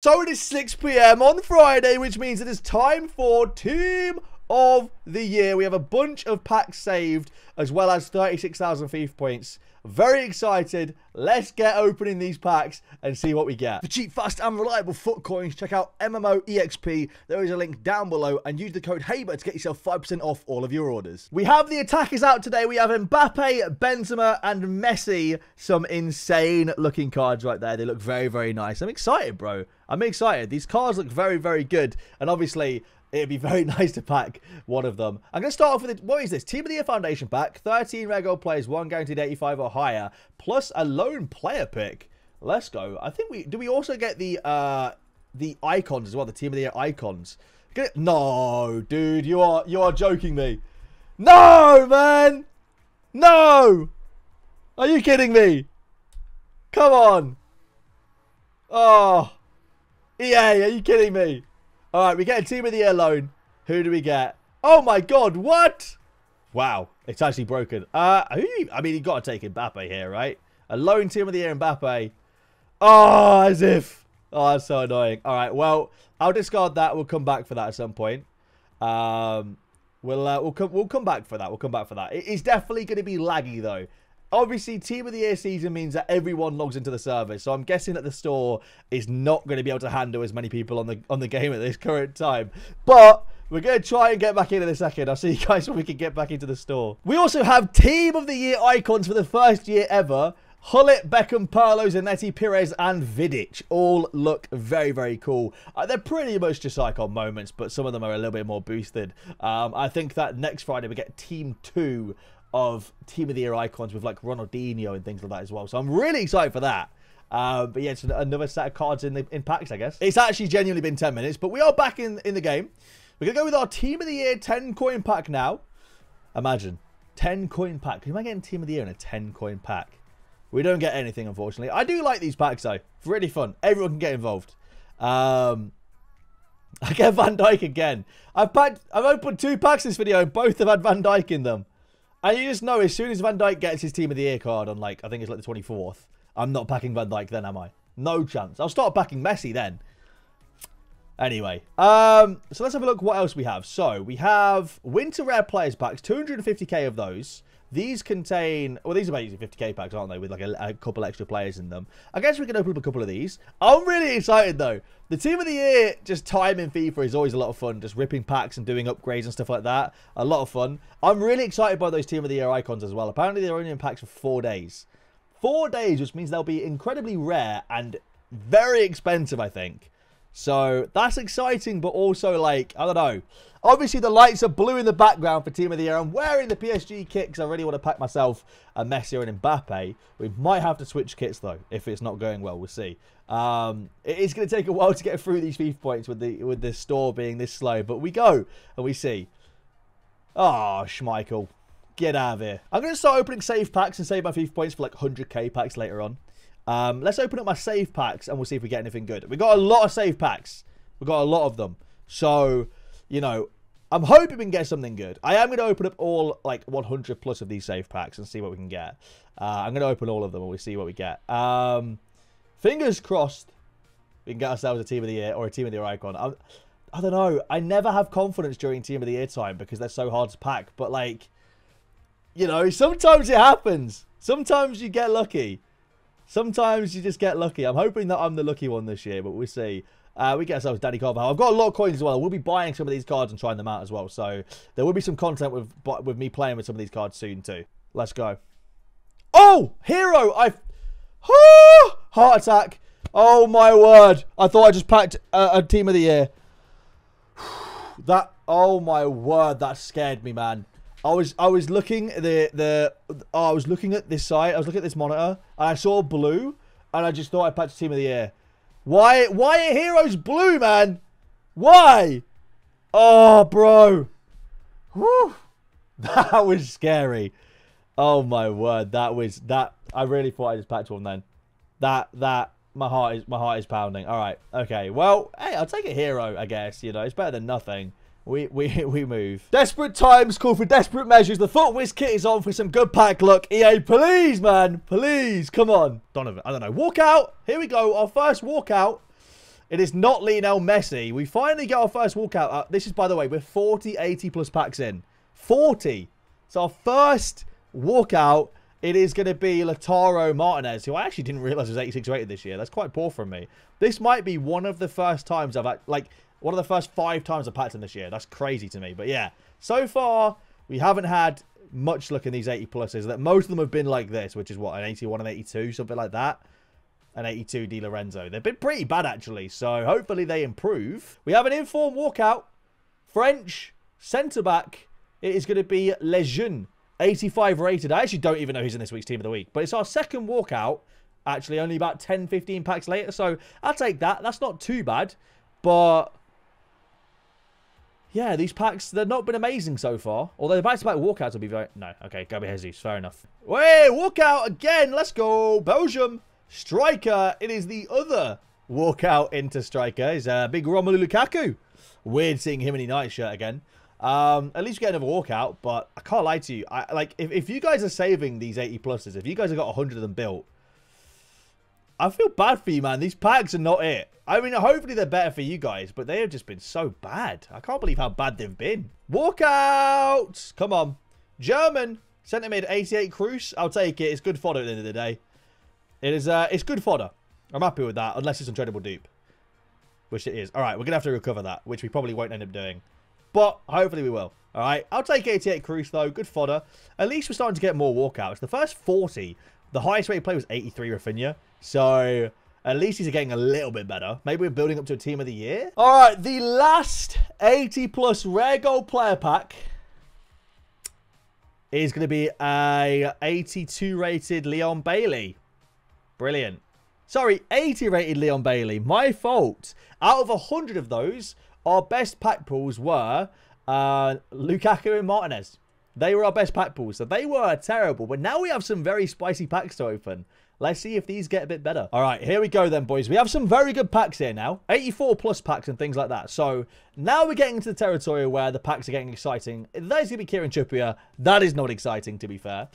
So it is 6 p.m. on Friday, which means it is time for Team of the Year. We have a bunch of packs saved, as well as 36,000 FIFA points. Very excited. Let's get opening these packs and see what we get. For cheap, fast, and reliable FUT coins, check out MMO EXP. There is a link down below and use the code HABER to get yourself 5% off all of your orders. We have the attackers out today. We have Mbappe, Benzema, and Messi. Some insane looking cards right there. They look very, very nice. I'm excited, bro. I'm excited. These cards look very, very good. And obviously, It'd be very nice to pack one of them. I'm going to start off with, it. what is this? Team of the Year Foundation pack. 13 rare gold players, one guaranteed 85 or higher, plus a lone player pick. Let's go. I think we, do we also get the, uh, the icons as well, the Team of the Year icons? No, dude, you are, you are joking me. No, man. No. Are you kidding me? Come on. Oh. EA, are you kidding me? All right, we get a team of the year loan. Who do we get? Oh my god, what? Wow, it's actually broken. Uh, who? I mean, you got to take Mbappe here, right? A loan team of the year, Mbappe. Oh, as if. Oh, that's so annoying. All right, well, I'll discard that. We'll come back for that at some point. Um, we'll uh, we'll come we'll come back for that. We'll come back for that. It is definitely going to be laggy though. Obviously, Team of the Year season means that everyone logs into the service, so I'm guessing that the store is not going to be able to handle as many people on the on the game at this current time. But we're going to try and get back in in a second. I'll see you guys when we can get back into the store. We also have Team of the Year icons for the first year ever. Gullit, Beckham, Pirlo, Zanetti, Pires, and Vidic all look very, very cool. Uh, they're pretty much just icon moments, but some of them are a little bit more boosted. Um, I think that next Friday we get Team 2 of Team of the Year icons with like Ronaldinho and things like that as well. So I'm really excited for that. Uh, but yeah, it's another set of cards in the in packs, I guess. It's actually genuinely been 10 minutes, but we are back in, in the game. We're going to go with our Team of the Year 10 coin pack now. Imagine. 10 coin pack. Who am I getting Team of the Year in a 10 coin pack? We don't get anything, unfortunately. I do like these packs, though. It's really fun. Everyone can get involved. Um, I get Van Dijk again. I've packed, I've opened two packs this video, and both have had Van Dijk in them. And you just know as soon as Van Dijk gets his team of the year card on like I think it's like the 24th, I'm not packing Van Dijk then, am I? No chance. I'll start packing Messi then. Anyway, um, so let's have a look what else we have. So we have winter rare players packs, 250k of those. These contain, well, these are basically 50k packs, aren't they? With like a, a, couple extra players in them. I guess we can open up a couple of these. I'm really excited though. The team of the year, just time in FIFA is always a lot of fun. Just ripping packs and doing upgrades and stuff like that. A lot of fun. I'm really excited by those team of the year icons as well. Apparently they're only in packs for four days. Four days, which means they'll be incredibly rare and very expensive, I think. So that's exciting, but also like, I don't know. Obviously, the lights are blue in the background for Team of the Year. I'm wearing the PSG kit because I really want to pack myself a Messi and Mbappe. We might have to switch kits, though, if it's not going well. We'll see. Um, it is going to take a while to get through these FIFA points with the with the store being this slow, but we go and we see. Oh, Schmeichel. Get out of here. I'm going to start opening save packs and save my FIFA points for like 100k packs later on. Um, let's open up my save packs and we'll see if we get anything good. We got a lot of save packs. We got a lot of them. So, you know, I'm hoping we can get something good. I am going to open up all, like, 100 plus of these save packs and see what we can get. Uh, I'm going to open all of them and we'll see what we get. Um, fingers crossed we can get ourselves a Team of the Year or a Team of the Year icon. I'm, I don't know. I never have confidence during Team of the Year time because they're so hard to pack. But, like, you know, sometimes it happens. Sometimes you get lucky. Sometimes you just get lucky. I'm hoping that I'm the lucky one this year, but we'll see. Uh, we get ourselves Dani Carvajal. I've got a lot of coins as well. We'll be buying some of these cards and trying them out as well. So there will be some content with with me playing with some of these cards soon too. Let's go. Oh, hero! I oh, heart attack. Oh my word! I thought I just packed a, a team of the year. That oh my word! That scared me, man. I was I was looking at the the oh, I was looking at this site. I was looking at this monitor, and I saw blue, and I just thought I patched Team of the Year. Why why are heroes blue, man? Why? Oh, bro. Whew. That was scary. Oh my word, that was that. I really thought I just patched one then. That that my heart is my heart is pounding. All right, okay. Well, hey, I'll take a hero. I guess you know it's better than nothing. We, we, we move. Desperate times call for desperate measures. The FUTWIZ kit is on for some good pack luck. EA, please, man. Please. Come on. Donovan, I don't know. Walk out. Here we go. Our first walkout. It is not Lionel Messi. We finally get our first walkout. Uh, this is, by the way, we're 40, 80 plus packs in. 40. It's our first walkout, it is going to be Lautaro Martinez, who I actually didn't realize was 86 rated this year. That's quite poor from me. This might be one of the first times I've, had, like, one of the first five times I've packed him this year. That's crazy to me. But yeah, so far, we haven't had much luck in these 80 pluses. That Most of them have been like this, which is what, an 81 and 82, something like that an 82 Di Lorenzo. They've been pretty bad, actually, so hopefully they improve. We have an informed walkout. French centre-back. It is going to be Lejeune, 85 rated. I actually don't even know who's in this week's Team of the Week, but it's our second walkout, actually, only about 10, 15 packs later, so I'll take that. That's not too bad, but... Yeah, these packs, they've not been amazing so far. Although the back-to-back walkouts will be very... No, okay, Gabi Jesus, fair enough. Wait, walkout again, let's go. Belgium. Striker, it is the other walkout into striker. Is uh, big Romelu Lukaku. Weird seeing him in a night shirt again. Um, at least we get another walkout, but I can't lie to you. I, like, if, if you guys are saving these 80 pluses, if you guys have got 100 of them built, I feel bad for you, man. These packs are not it. I mean, hopefully they're better for you guys, but they have just been so bad. I can't believe how bad they've been. Walkout! Come on. German. Centre mid 88 Kroos. I'll take it. It's good fodder at the end of the day. It is, uh, it's good fodder. I'm happy with that, unless it's untradeable dupe. Which it is. Alright, we're going to have to recover that, which we probably won't end up doing. But hopefully we will. Alright, I'll take 88 Kroos though. Good fodder. At least we're starting to get more walkouts. The first 40, the highest rated play was 83 Rafinha. So at least he's getting a little bit better. Maybe we're building up to a team of the year. Alright, the last 80 plus rare gold player pack is going to be a 82 rated Leon Bailey. Brilliant. Sorry, 80 rated Leon Bailey. My fault. Out of 100 of those, our best pack pulls were uh, Lukaku and Martinez. They were our best pack pulls. So they were terrible. But now we have some very spicy packs to open. Let's see if these get a bit better. All right, here we go then, boys. We have some very good packs here now. 84 plus packs and things like that. So now we're getting into the territory where the packs are getting exciting. That is going to be Kieran Trippier. That is not exciting, to be fair.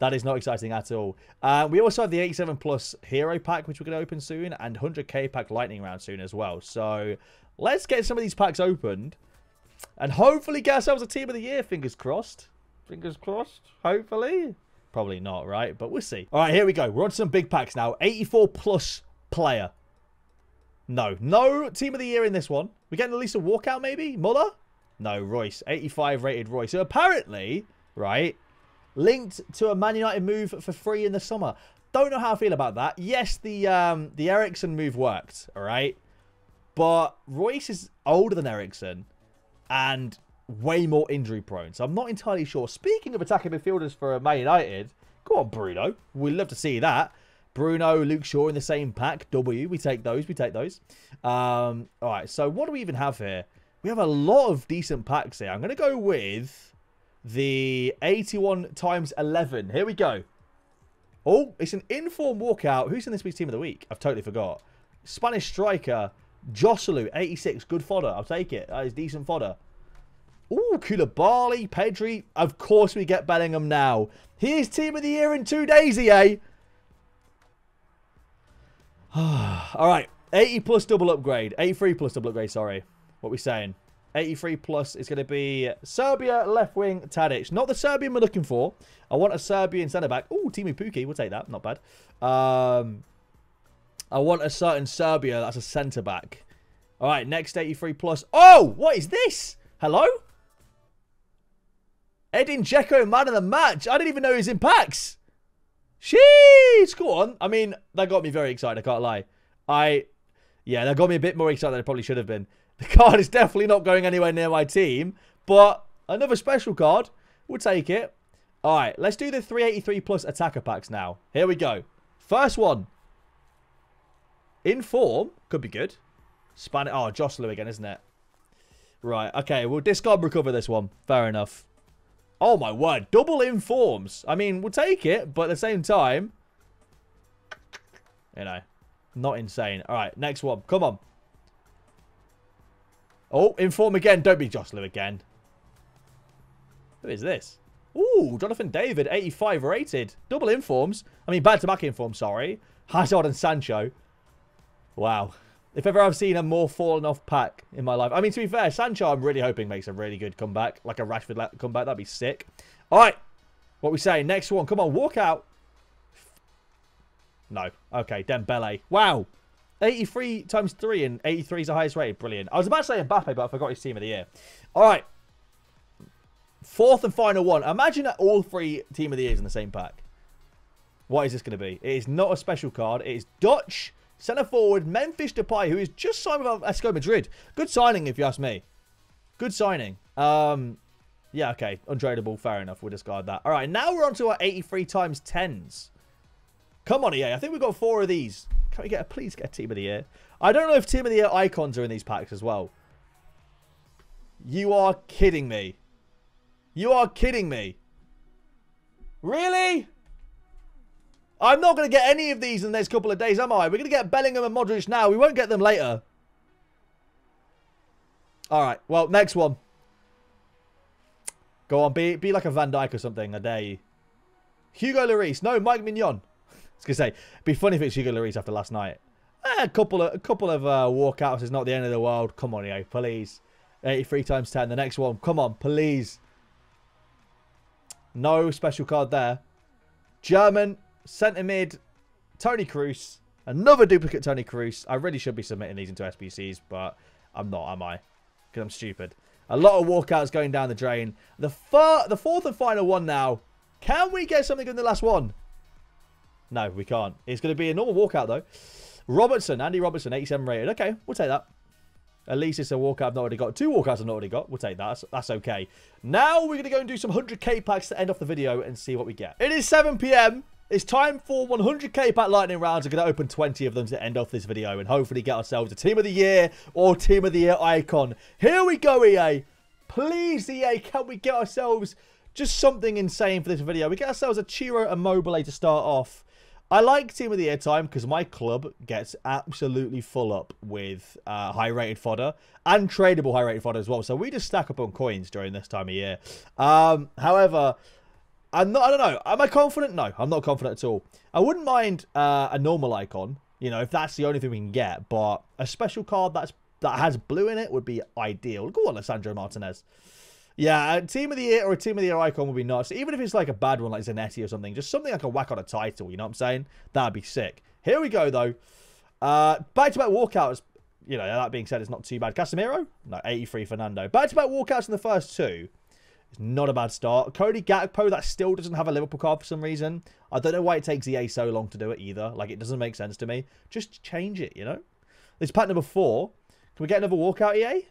That is not exciting at all. Uh, we also have the 87 plus hero pack, which we're going to open soon, and 100k pack lightning round soon as well. So let's get some of these packs opened and hopefully get ourselves a team of the year. Fingers crossed. Fingers crossed. Hopefully. Probably not, right? But we'll see. All right, here we go. We're on some big packs now. 84 plus player. No. No team of the year in this one. We're getting at least a walkout, maybe? Muller? No, Reus. 85 rated Reus. So apparently, right, linked to a Man United move for free in the summer. Don't know how I feel about that. Yes, the um, the Eriksen move worked, all right? But Reus is older than Eriksen and way more injury prone. So I'm not entirely sure. Speaking of attacking midfielders for Man United, go on, Bruno. We'd love to see that. Bruno, Luke Shaw in the same pack. W. We take those. We take those. Um, all right. So what do we even have here? We have a lot of decent packs here. I'm going to go with the 81 times 11. Here we go. Oh, it's an inform walkout. Who's in this week's team of the week? I've totally forgot. Spanish striker, Joselu, 86. Good fodder. I'll take it. That is decent fodder. Ooh, Koulibaly, Pedri. Of course we get Bellingham now. Here's Team of the Year in two days, EA. All right. 80 plus double upgrade. 83 plus double upgrade, sorry. What we saying? 83 plus is going to be Serbia left wing Tadic. Not the Serbian we're looking for. I want a Serbian centre back. Oh, Teemu Pukki. We'll take that. Not bad. Um, I want a certain Serbia that's a centre back. All right, next 83 plus. Oh, what is this? Hello? Edin Dzeko, man of the match. I didn't even know he was in packs. Sheesh. Go on. I mean, that got me very excited. I can't lie. I, yeah, that got me a bit more excited than I probably should have been. The card is definitely not going anywhere near my team. But another special card. We'll take it. All right, let's do the 383 plus attacker packs now. Here we go. First one. In form. Could be good. Spanish. Oh, Joselu again, isn't it? Right, okay. We'll discard recover this one. Fair enough. Oh my word, double informs. I mean, we'll take it, but at the same time, you know, not insane. All right, next one. Come on. Oh, inform again. Don't be Joselu again. Who is this? Ooh, Jonathan David, 85 rated. Double informs. I mean, bad to back informs, sorry. Hazard and Sancho. Wow. If ever I've seen a more fallen off pack in my life. I mean, to be fair, Sancho, I'm really hoping makes a really good comeback. Like a Rashford comeback. That'd be sick. All right. What we say? Next one. Come on, walk out. No. Okay, Dembele. Wow. 83 times 3 and 83 is the highest rated. Brilliant. I was about to say Mbappe, but I forgot his team of the year. All right. Fourth and final one. Imagine that all three team of the years in the same pack. What is this going to be? It is not a special card. It is Dutch centre forward Memphis Depay, who is just signed with Atletico Madrid. Good signing, if you ask me. Good signing. Um, yeah, okay. Untradeable. Fair enough. We'll discard that. All right, now we're on to our 83 times 10s. Come on, EA. I think we've got four of these. Can we get a, please get a Team of the Year? I don't know if Team of the Year icons are in these packs as well. You are kidding me. You are kidding me. Really? I'm not going to get any of these in the next couple of days, am I? We're going to get Bellingham and Modric now. We won't get them later. All right. Well, next one. Go on. Be, be like a Van Dijk or something. Dare you. Hugo Lloris. No, Mike Maignan. I was going to say, it'd be funny if it's Hugo Lloris after last night. Eh, a couple of, a couple of uh, walkouts is not the end of the world. Come on, EA, please. 83 times 10. The next one. Come on, please. No special card there. German centre mid, Toni Kroos. Another duplicate Toni Kroos. I really should be submitting these into SBCs, but I'm not, am I? Because I'm stupid. A lot of walkouts going down the drain. The, the fourth and final one now. Can we get something in the last one? No, we can't. It's going to be a normal walkout, though. Robertson, Andy Robertson, 87 rated. Okay, we'll take that. At least it's a walkout I've not already got. Two walkouts I've not already got. We'll take that. That's, that's okay. Now we're going to go and do some 100k packs to end off the video and see what we get. It is 7pm. It's time for 100k pack lightning rounds. I'm going to open 20 of them to end off this video and hopefully get ourselves a Team of the Year or Team of the Year icon. Here we go, EA. Please, EA, can we get ourselves just something insane for this video? We get ourselves a Ciro Immobile to start off. I like Team of the Year time because my club gets absolutely full up with uh, high-rated fodder and tradable high-rated fodder as well. So we just stack up on coins during this time of year. Um, however, I'm not. I don't know. Am I confident? No, I'm not confident at all. I wouldn't mind uh, a normal icon. You know, if that's the only thing we can get, but a special card that's that has blue in it would be ideal. Go on, Alessandro Martinez. Yeah, a team of the year or a team of the year icon would be nice. Even if it's like a bad one like Zanetti or something, just something I can whack on a title. You know what I'm saying? That'd be sick. Here we go though. Uh, back-to-back walkouts. You know, that being said, it's not too bad. Casemiro? No, 83 Fernando. Back-to-back walkouts in the first two. It's not a bad start. Cody Gakpo, that still doesn't have a Liverpool card for some reason. I don't know why it takes EA so long to do it either. Like, it doesn't make sense to me. Just change it, you know? This pack number four. Can we get another walkout, EA?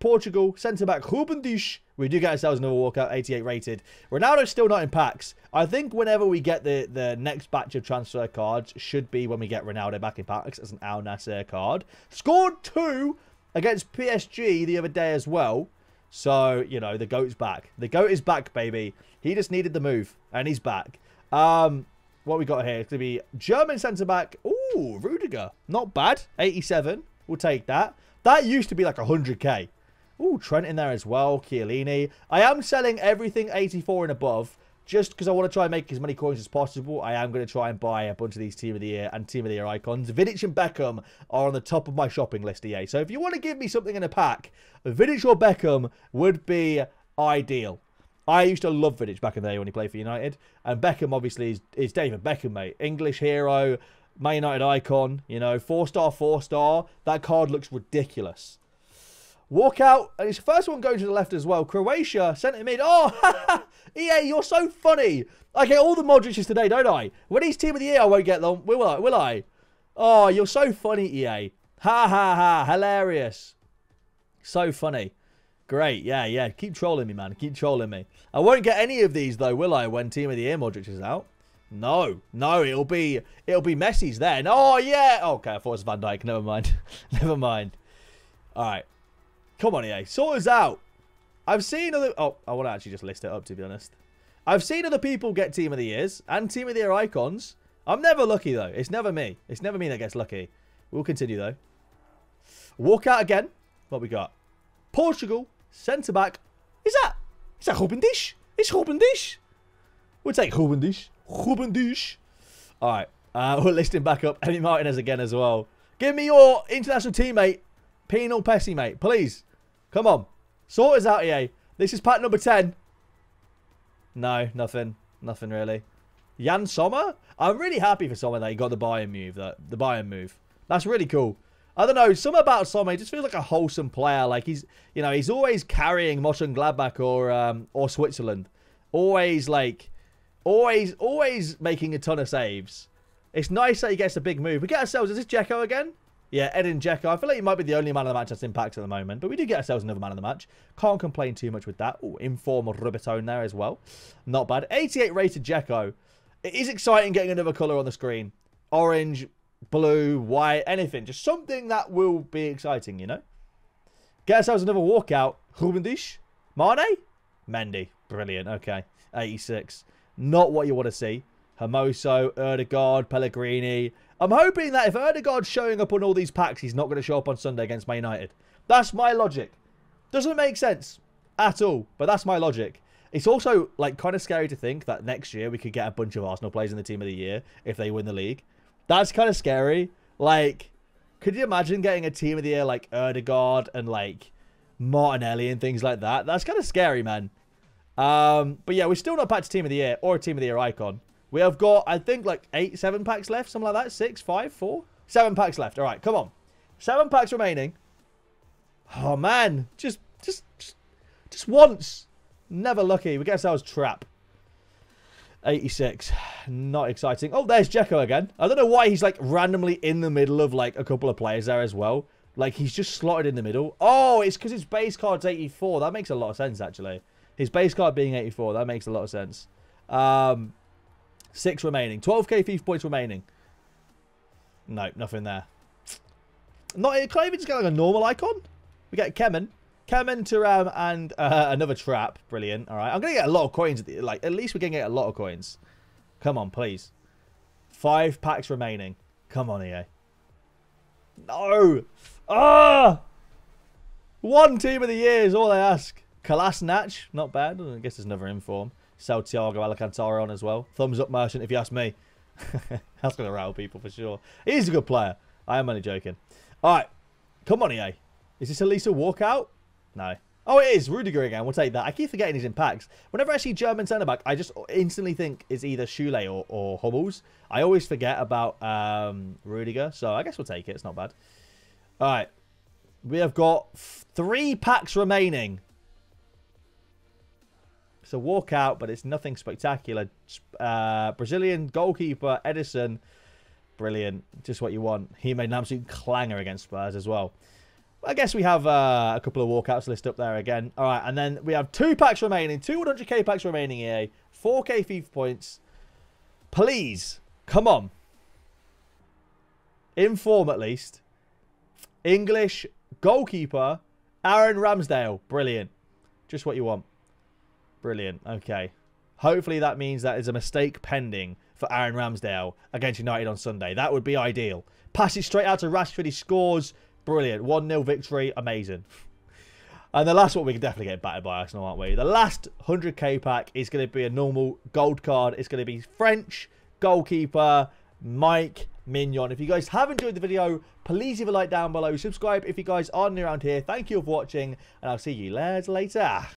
Portugal, centre-back Ruben Dias. We do get ourselves another walkout, 88 rated. Ronaldo's still not in packs. I think whenever we get the, the next batch of transfer cards should be when we get Ronaldo back in packs as an Al Nassr card. Scored two against PSG the other day as well. So, you know, the GOAT's back. The GOAT is back, baby. He just needed the move, and he's back. Um, what we got here? It's going to be German centre-back. Ooh, Rudiger. Not bad. 87. We'll take that. That used to be like 100k. Ooh, Trent in there as well. Chiellini. I am selling everything 84 and above just because I want to try and make as many coins as possible, I am going to try and buy a bunch of these Team of the Year and Team of the Year icons. Vidic and Beckham are on the top of my shopping list, EA. So if you want to give me something in a pack, Vidic or Beckham would be ideal. I used to love Vidic back in the day when he played for United. And Beckham, obviously, is, is David Beckham, mate. English hero, Man United icon, you know, four-star, four-star. That card looks ridiculous. Walkout, and his first one going to the left as well. Croatia, centre mid. Oh, EA, you're so funny. I get all the Modric's today, don't I? When he's team of the year, I won't get them. Will I? Will I? Oh, you're so funny, EA. Ha ha ha. Hilarious. So funny. Great. Yeah, yeah. Keep trolling me, man. Keep trolling me. I won't get any of these, though, will I, when Team of the Year Modric is out? No. No, it'll be it'll be Messi's then. Oh, yeah. Okay, I thought it was Van Dijk. Never mind. Never mind. All right. Come on, EA. Sort us out. I've seen other... Oh, I want to actually just list it up, to be honest. I've seen other people get Team of the Years and Team of the Year icons. I'm never lucky, though. It's never me. It's never me that gets lucky. We'll continue, though. Walk out again. What we got? Portugal. Centre-back. Is that... Is that Ruben Dias? It's Ruben Dias. We'll take Ruben Dias. Ruben Dias. All right. Uh, we're listing back up Emi Martinez again as well. Give me your international teammate, Penal Pessi, mate. Please. Come on. Sort us out, EA. This is pack number 10. No, nothing. Nothing really. Yann Sommer? I'm really happy for Sommer that he got the Bayern move. The, the Bayern move. That's really cool. I don't know. Something about Sommer he just feels like a wholesome player. Like he's, you know, he's always carrying Mönchengladbach or um, or Switzerland. Always like, always, always making a ton of saves. It's nice that he gets a big move. We get ourselves, is this Dzeko again? Yeah, Edin Dzeko. I feel like he might be the only man of the match that's impact at the moment. But we do get ourselves another man of the match. Can't complain too much with that. Ooh, informal Rubitone there as well. Not bad. 88 rated Dzeko. It is exciting getting another colour on the screen. Orange, blue, white, anything. Just something that will be exciting, you know? Get ourselves another walkout. Ruben Dias. Mane? Mendy. Brilliant. Okay. 86. Not what you want to see. Hermoso, Odegaard, Pellegrini. I'm hoping that if Odegaard's showing up on all these packs, he's not going to show up on Sunday against Man United. That's my logic. Doesn't make sense at all, but that's my logic. It's also like kind of scary to think that next year we could get a bunch of Arsenal players in the team of the year if they win the league. That's kind of scary. Like, could you imagine getting a team of the year like Odegaard and like Martinelli and things like that? That's kind of scary, man. Um, but yeah, we're still not back to team of the year or a team of the year icon. We have got, I think, like eight, seven packs left. Something like that. Six, five, four, seven packs left. All right, come on. Seven packs remaining. Oh, man. Just, just, just, just once. Never lucky. We get ourselves Trapp. 86. Not exciting. Oh, there's Dzeko again. I don't know why he's like randomly in the middle of like a couple of players there as well. Like he's just slotted in the middle. Oh, it's because his base card's 84. That makes a lot of sense actually. His base card being 84. That makes a lot of sense. Um, Six remaining. 12k FIFA points remaining. No, nothing there. Not, can't even just get like a normal icon. We get Kemen. Kemen, Thuram, and uh, another Trapp. Brilliant. All right. I'm going to get a lot of coins. At the, like, at least we're going to get a lot of coins. Come on, please. Five packs remaining. Come on, EA. No. Ah! One team of the year is all I ask. Kolasinac. Not bad. I guess there's another inform. Sell Thiago Alcantara on as well. Thumbs up, Merchant, if you ask me. That's going to rattle people for sure. He's a good player. I am only joking. All right. Come on, EA. Is this a Elisa walkout? No. Oh, it is. Rudiger again. We'll take that. I keep forgetting his impacts. Whenever I see German centre-back, I just instantly think it's either Süle or, or Hummels. I always forget about um, Rudiger, so I guess we'll take it. It's not bad. All right. We have got three packs remaining. It's a walkout, but it's nothing spectacular. Uh, Brazilian goalkeeper Ederson, brilliant. Just what you want. He made an absolute clanger against Spurs as well. I guess we have uh, a couple of walkouts list up there again. All right, and then we have two packs remaining, two 100k packs remaining here, 4k FIFA points. Please, come on. In form at least. English goalkeeper Aaron Ramsdale. Brilliant. Just what you want. Brilliant. Okay. Hopefully that means that is a mistake pending for Aaron Ramsdale against United on Sunday. That would be ideal. Pass it straight out to Rashford. He scores. Brilliant. 1-0 victory. Amazing. And the last one, we can definitely get battered by Arsenal, aren't we? The last 100k pack is going to be a normal gold card. It's going to be French goalkeeper Mike Maignan. If you guys have enjoyed the video, please leave a like down below. Subscribe if you guys are new around here. Thank you for watching, and I'll see you lads later.